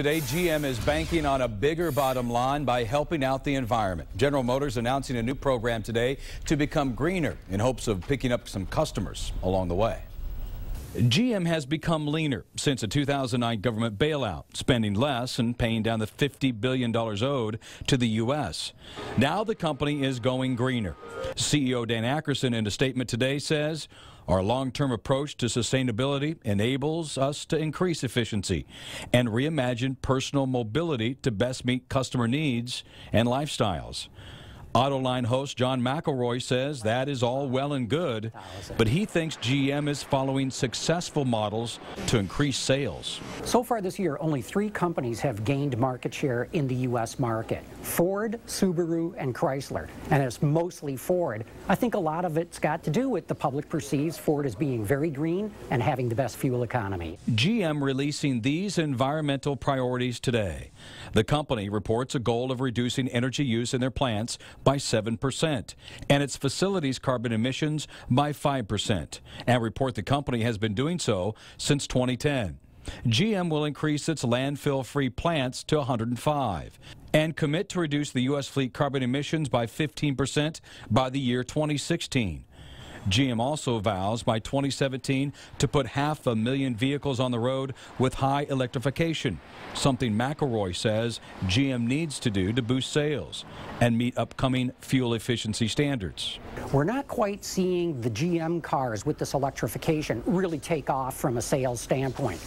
Today, GM is banking on a bigger bottom line by helping out the environment. General Motors announcing a new program today to become greener in hopes of picking up some customers along the way. GM has become leaner since a 2009 government bailout, spending less and paying down the $50 billion owed to the U.S. Now the company is going greener. CEO Dan Akerson in a statement today says, our long-term approach to sustainability enables us to increase efficiency and reimagine personal mobility to best meet customer needs and lifestyles. Autoline host John McElroy says that is all well and good, but he thinks GM is following successful models to increase sales. So far this year, only three companies have gained market share in the U.S. market Ford, Subaru, and Chrysler. And it's mostly Ford. I think a lot of it's got to do with the public perceives Ford as being very green and having the best fuel economy. GM releasing these environmental priorities today. The company reports a goal of reducing energy use in their plants by 7% and its facilities carbon emissions by 5% and report the company has been doing so since 2010. GM will increase its landfill-free plants to 105 and commit to reduce the U.S. fleet carbon emissions by 15% by the year 2016. GM also vows by 2017 to put half a million vehicles on the road with high electrification, something McElroy says GM needs to do to boost sales and meet upcoming fuel efficiency standards. We're not quite seeing the GM cars with this electrification really take off from a sales standpoint.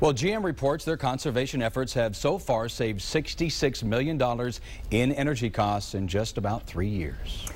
Well, GM reports their conservation efforts have so far saved $66 million in energy costs in just about three years.